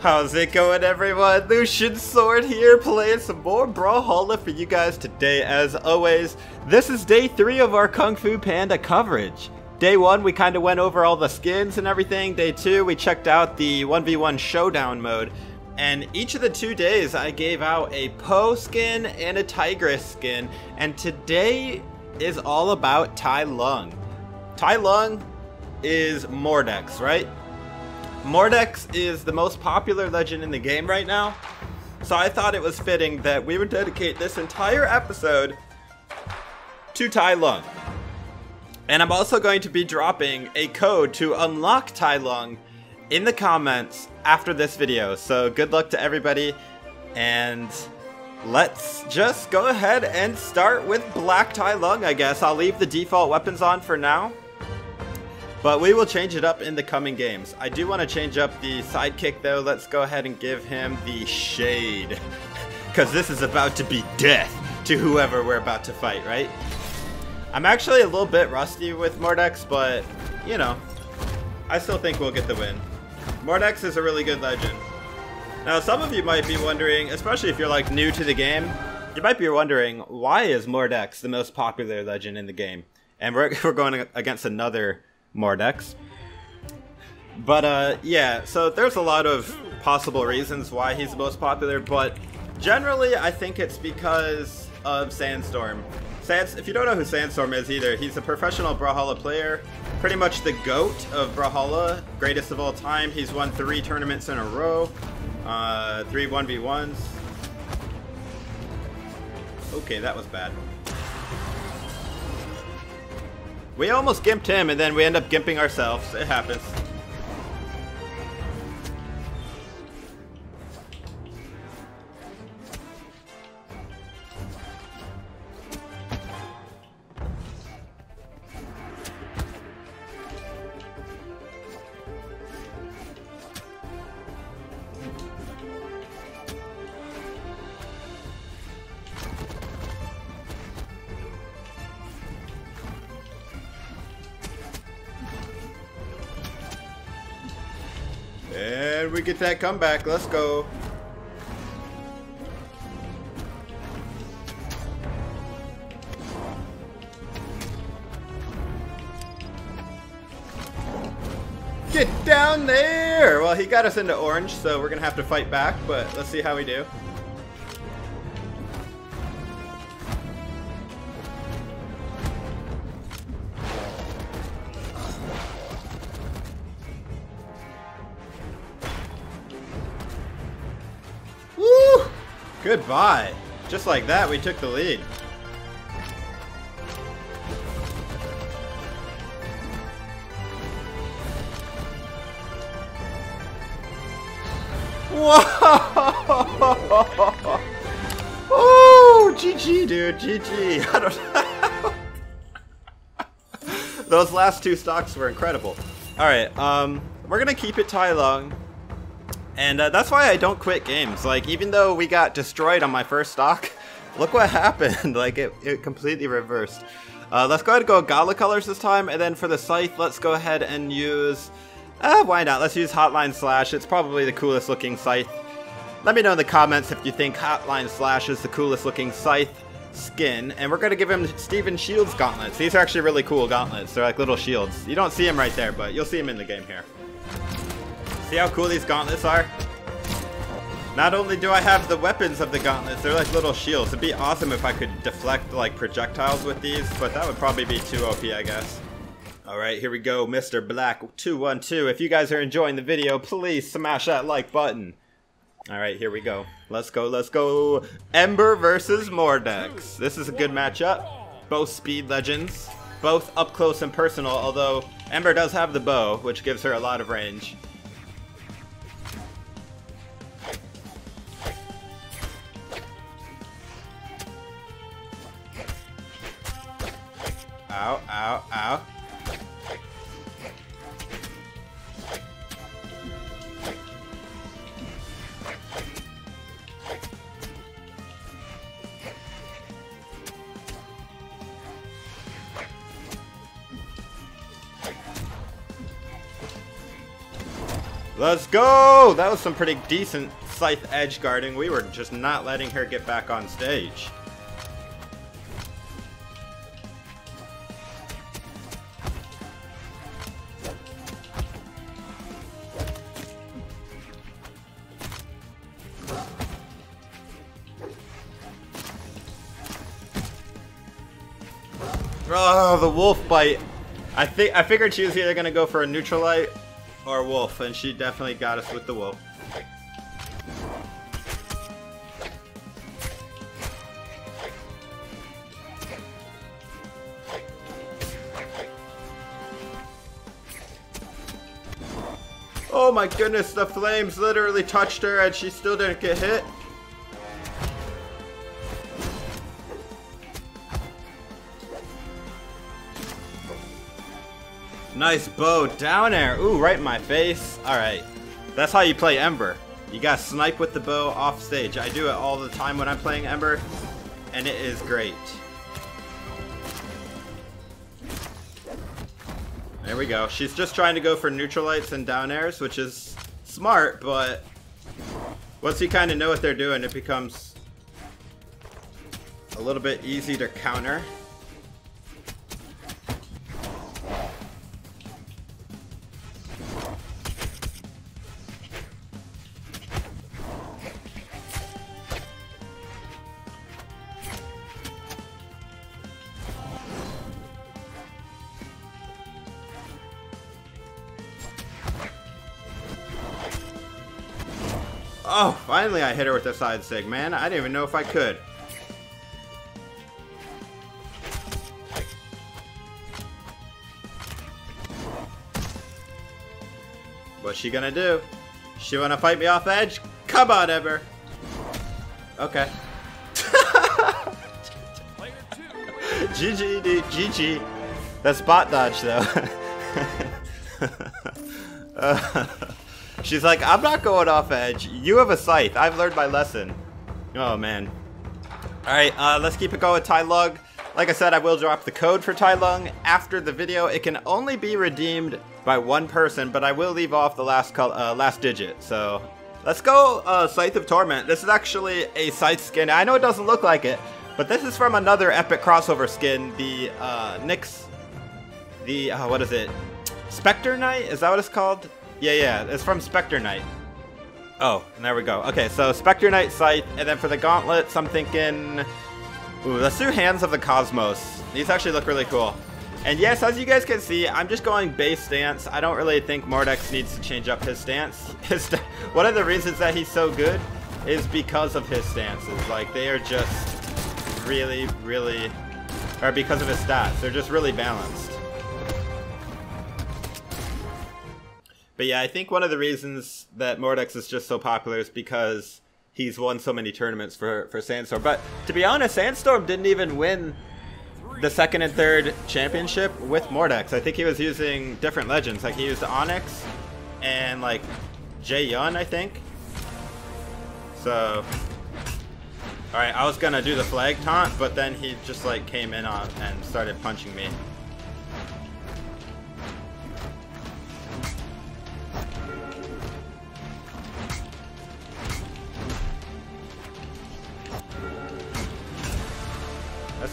How's it going everyone? Lucian Sword here playing some more Brawlhalla for you guys today as always. This is day 3 of our Kung Fu Panda coverage. Day 1 we kind of went over all the skins and everything. Day 2 we checked out the 1v1 showdown mode. And each of the two days I gave out a Po skin and a Tigress skin. And today is all about Tai Lung. Tai Lung is Mordex, right? Mordex is the most popular legend in the game right now, so I thought it was fitting that we would dedicate this entire episode to Tai Lung. And I'm also going to be dropping a code to unlock Tai Lung in the comments after this video, so good luck to everybody, and let's just go ahead and start with Black Tai Lung, I guess. I'll leave the default weapons on for now. But we will change it up in the coming games. I do want to change up the sidekick though. Let's go ahead and give him the shade. Because this is about to be death to whoever we're about to fight, right? I'm actually a little bit rusty with Mordex, but, you know, I still think we'll get the win. Mordex is a really good legend. Now, some of you might be wondering, especially if you're like new to the game, you might be wondering, why is Mordex the most popular legend in the game? And we're, we're going against another Mordex. But uh, yeah, so there's a lot of possible reasons why he's the most popular, but generally I think it's because of Sandstorm. Sands if you don't know who Sandstorm is either, he's a professional Brawlhalla player, pretty much the GOAT of Brawlhalla, greatest of all time. He's won three tournaments in a row, uh, three 1v1s. Okay, that was bad. We almost gimped him, and then we end up gimping ourselves. It happens. We get that comeback. Let's go. Get down there! Well, he got us into orange, so we're gonna have to fight back, but let's see how we do. Goodbye. Just like that, we took the lead. Whoa! Oh, GG, dude, GG. I don't know. Those last two stocks were incredible. Alright, um, we're gonna keep it Tai Lung. And uh, that's why I don't quit games. Like, even though we got destroyed on my first stock, look what happened. like, it, it completely reversed. Uh, let's go ahead and go Gala colors this time. And then for the Scythe, let's go ahead and use... Uh, why not? Let's use Hotline Slash. It's probably the coolest looking Scythe. Let me know in the comments if you think Hotline Slash is the coolest looking Scythe skin. And we're going to give him Steven Shields gauntlets. These are actually really cool gauntlets. They're like little shields. You don't see them right there, but you'll see them in the game here. See how cool these gauntlets are? Not only do I have the weapons of the gauntlets, they're like little shields. It'd be awesome if I could deflect like projectiles with these, but that would probably be too OP, I guess. Alright, here we go, Mr. Black212. If you guys are enjoying the video, please smash that like button. Alright, here we go. Let's go, let's go. Ember versus Mordex. This is a good matchup. Both speed legends. Both up close and personal, although Ember does have the bow, which gives her a lot of range. Ow, ow. Let's go! That was some pretty decent Scythe edge guarding. We were just not letting her get back on stage. Oh, the wolf bite. I think I figured she was either gonna go for a neutral light or wolf, and she definitely got us with the wolf. Oh my goodness, the flames literally touched her and she still didn't get hit. Nice bow down air. Ooh, right in my face. Alright. That's how you play Ember. You gotta snipe with the bow off stage. I do it all the time when I'm playing Ember, and it is great. There we go. She's just trying to go for neutral lights and down airs, which is smart, but once you kind of know what they're doing, it becomes a little bit easy to counter. Oh, finally I hit her with the side stick, man. I didn't even know if I could. What's she gonna do? She wanna fight me off edge? Come on, Ember. Okay. GG, dude. GG. That's bot dodge, though. uh, She's like, I'm not going off edge. You have a scythe. I've learned my lesson. Oh, man. Alright, uh, let's keep it going Tai Lung. Like I said, I will drop the code for Tai Lung after the video. It can only be redeemed by one person, but I will leave off the last uh, last digit. So let's go uh, Scythe of Torment. This is actually a Scythe skin. I know it doesn't look like it, but this is from another epic crossover skin, the uh, Nix, the, uh, what is it? Spectre Knight? Is that what it's called? Yeah, yeah, it's from Spectre Knight. Oh, there we go. Okay, so Spectre Knight Scythe, and then for the gauntlets, I'm thinking... Ooh, let's do Hands of the Cosmos. These actually look really cool. And yes, as you guys can see, I'm just going base stance. I don't really think Mordex needs to change up his stance. His st One of the reasons that he's so good is because of his stances. Like, they are just really, really... Or because of his stats. They're just really balanced. But yeah, I think one of the reasons that Mordex is just so popular is because he's won so many tournaments for, for Sandstorm. But to be honest, Sandstorm didn't even win the second and third championship with Mordex. I think he was using different legends. Like he used Onyx and like Jaeyun, I think. So, alright, I was gonna do the flag taunt, but then he just like came in on and started punching me.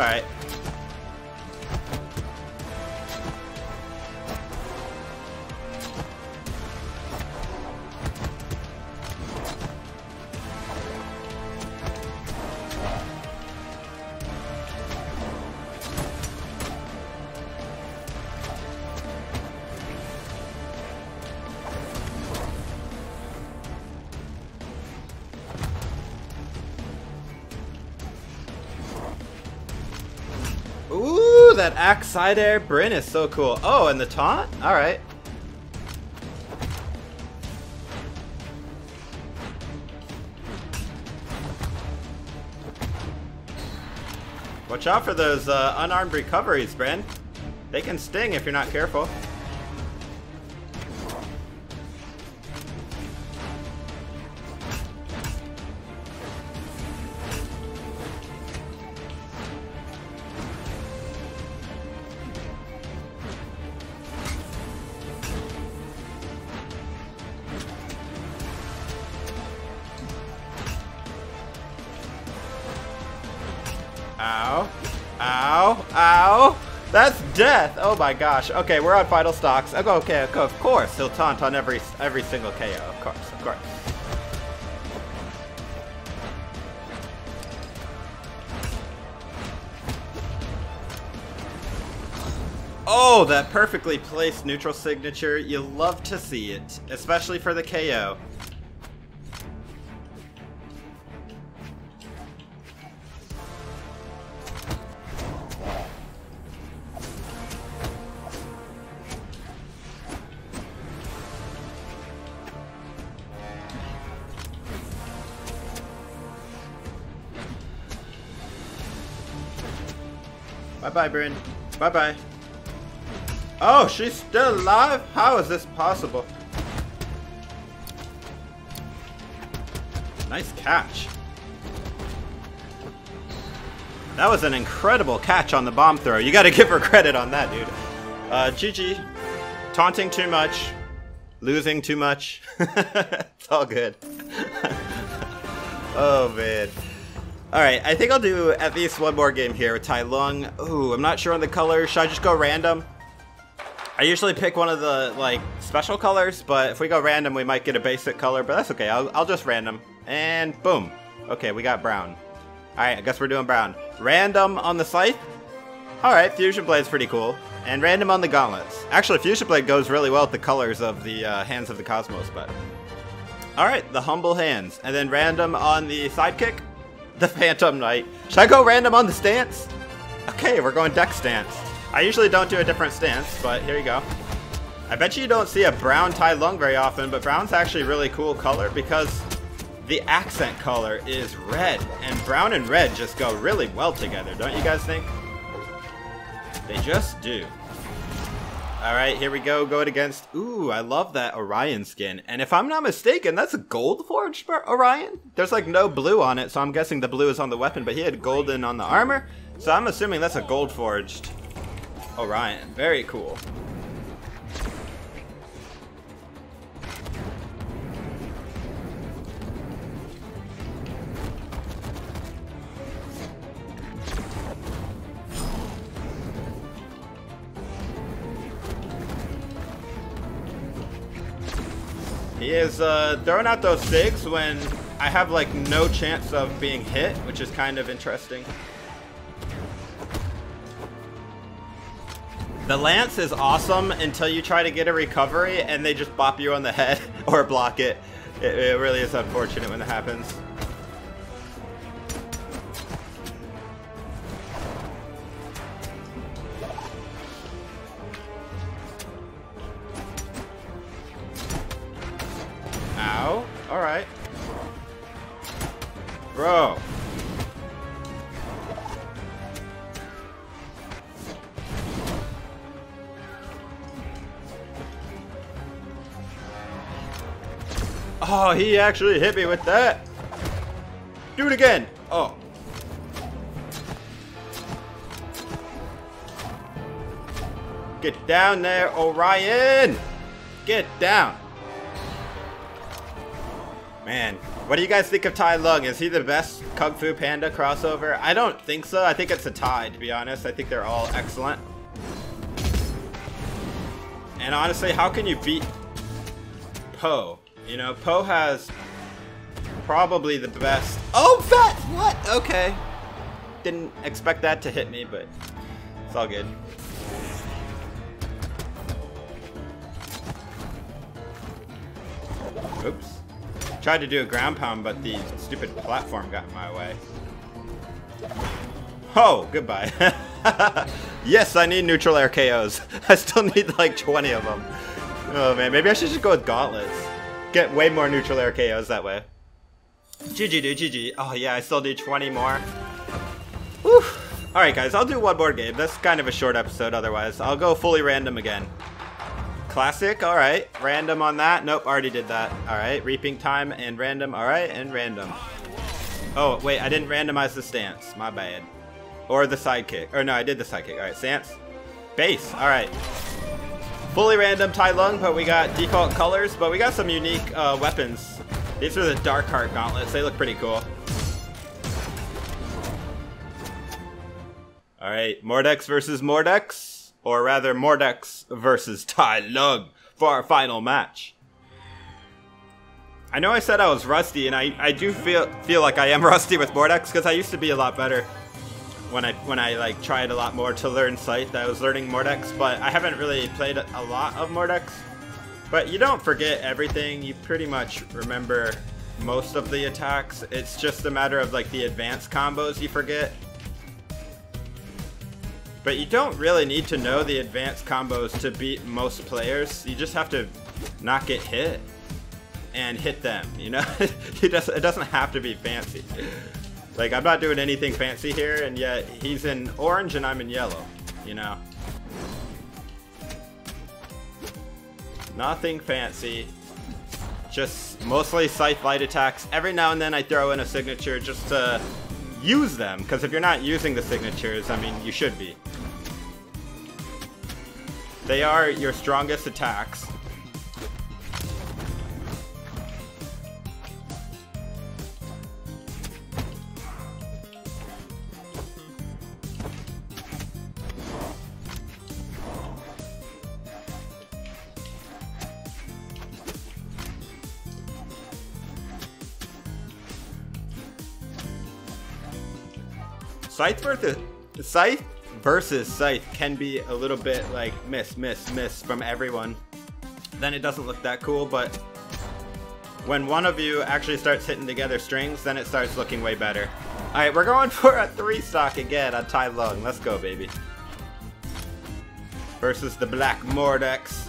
Alright. That axe side air Bryn is so cool. Oh, and the taunt? Alright. Watch out for those uh, unarmed recoveries, Bryn. They can sting if you're not careful. Ow. Ow. That's death. Oh my gosh. Okay, we're on final stocks. Oh, okay, okay, of course. He'll taunt on every every single KO. Of course, of course. Oh, that perfectly placed neutral signature. You love to see it, especially for the KO. Bye-bye, Bryn. Bye-bye. Oh, she's still alive? How is this possible? Nice catch. That was an incredible catch on the bomb throw. You gotta give her credit on that, dude. Uh, GG. Taunting too much. Losing too much. it's all good. oh, man. Alright, I think I'll do at least one more game here with Tai Lung. Ooh, I'm not sure on the color. Should I just go random? I usually pick one of the, like, special colors, but if we go random, we might get a basic color, but that's okay. I'll, I'll just random. And boom. Okay, we got brown. Alright, I guess we're doing brown. Random on the scythe. Alright, Fusion Blade's pretty cool. And random on the gauntlets. Actually, Fusion Blade goes really well with the colors of the uh, Hands of the Cosmos, but... Alright, the Humble Hands. And then random on the sidekick. The Phantom Knight. Should I go random on the stance? Okay, we're going Dex stance. I usually don't do a different stance, but here you go. I bet you don't see a brown Tai Lung very often, but brown's actually a really cool color because the accent color is red, and brown and red just go really well together, don't you guys think? They just do. Alright, here we go, going against... Ooh, I love that Orion skin. And if I'm not mistaken, that's a gold forged Orion? There's like no blue on it, so I'm guessing the blue is on the weapon, but he had golden on the armor. So I'm assuming that's a gold forged Orion. Very cool. Is uh, throwing out those figs when I have like no chance of being hit, which is kind of interesting. The lance is awesome until you try to get a recovery and they just bop you on the head or block it. It, it really is unfortunate when that happens. He actually hit me with that. Do it again. Oh. Get down there, Orion. Get down. Man, what do you guys think of Tai Lung? Is he the best Kung Fu Panda crossover? I don't think so. I think it's a tie, to be honest. I think they're all excellent. And honestly, how can you beat Po? You know, Po has probably the best... Oh, that! What? Okay. Didn't expect that to hit me, but it's all good. Oops. Tried to do a ground pound, but the stupid platform got in my way. Oh, goodbye. yes, I need neutral air KOs. I still need like 20 of them. Oh man, maybe I should just go with gauntlets get way more neutral air KOs that way. GG dude, GG. Oh yeah, I still need 20 more. Whew. Alright guys, I'll do one more game. That's kind of a short episode otherwise. I'll go fully random again. Classic, alright. Random on that. Nope, already did that. Alright, reaping time and random. Alright, and random. Oh, wait, I didn't randomize the stance. My bad. Or the sidekick. Or no, I did the sidekick. Alright, stance. Base. Alright. Fully random Tai Lung, but we got default colors, but we got some unique uh, weapons. These are the Dark Heart gauntlets. They look pretty cool. Alright, Mordex versus Mordex, or rather Mordex versus Tai Lung for our final match. I know I said I was rusty, and I, I do feel feel like I am rusty with Mordex, because I used to be a lot better when I when I like tried a lot more to learn Scythe. I was learning Mordex, but I haven't really played a lot of Mordex. But you don't forget everything, you pretty much remember most of the attacks. It's just a matter of like the advanced combos you forget. But you don't really need to know the advanced combos to beat most players. You just have to not get hit and hit them, you know? it, doesn't, it doesn't have to be fancy. Like, I'm not doing anything fancy here, and yet he's in orange and I'm in yellow, you know? Nothing fancy. Just mostly Scythe light attacks. Every now and then I throw in a signature just to use them, because if you're not using the signatures, I mean, you should be. They are your strongest attacks. Scythe versus Scythe versus Scythe can be a little bit like miss, miss, miss from everyone. Then it doesn't look that cool, but when one of you actually starts hitting together strings, then it starts looking way better. Alright, we're going for a three stock again on Tai Lung. Let's go, baby. Versus the Black Mordex.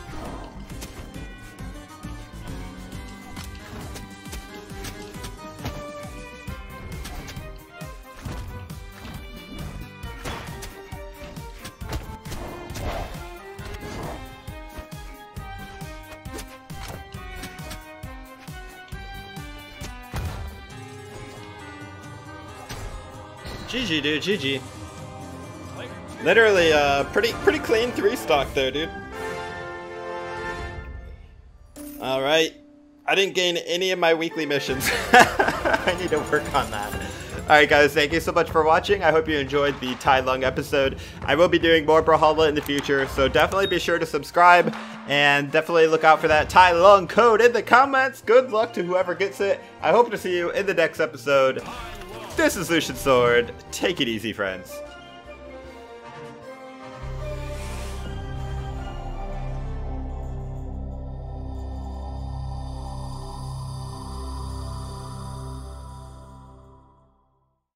GG, dude. GG. Literally, uh, pretty pretty clean three stock there, dude. All right. I didn't gain any of my weekly missions. I need to work on that. Alright guys, thank you so much for watching. I hope you enjoyed the Tai Lung episode. I will be doing more Brawlhalla in the future, so definitely be sure to subscribe and definitely look out for that Tai Lung code in the comments. Good luck to whoever gets it. I hope to see you in the next episode. This is Lucian Sword. Take it easy, friends.